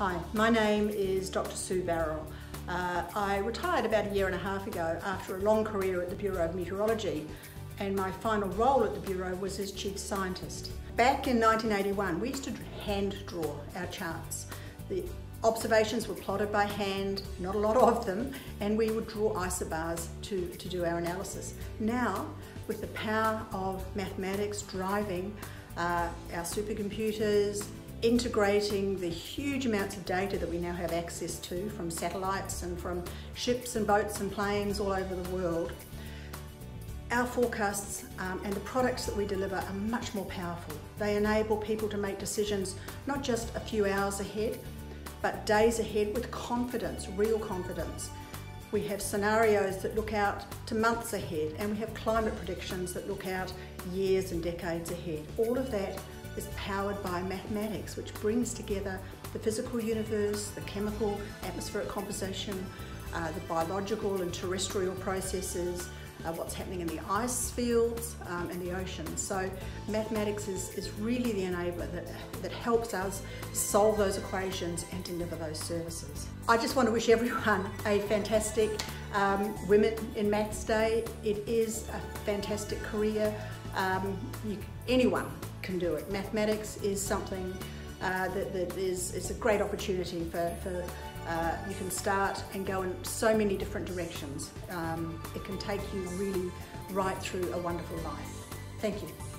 Hi, my name is Dr. Sue Barrell. Uh, I retired about a year and a half ago after a long career at the Bureau of Meteorology and my final role at the Bureau was as Chief Scientist. Back in 1981 we used to hand draw our charts. The observations were plotted by hand, not a lot of them, and we would draw isobars to, to do our analysis. Now, with the power of mathematics driving uh, our supercomputers, integrating the huge amounts of data that we now have access to from satellites and from ships and boats and planes all over the world, our forecasts um, and the products that we deliver are much more powerful. They enable people to make decisions not just a few hours ahead, but days ahead with confidence, real confidence. We have scenarios that look out to months ahead and we have climate predictions that look out years and decades ahead. All of that is powered by mathematics, which brings together the physical universe, the chemical atmospheric composition, uh, the biological and terrestrial processes, uh, what's happening in the ice fields um, and the oceans. So mathematics is, is really the enabler that, that helps us solve those equations and deliver those services. I just want to wish everyone a fantastic um, Women in Maths Day. It is a fantastic career. Um, you, anyone can do it. Mathematics is something uh, that, that is, is a great opportunity for, for uh, you can start and go in so many different directions. Um, it can take you really right through a wonderful life. Thank you.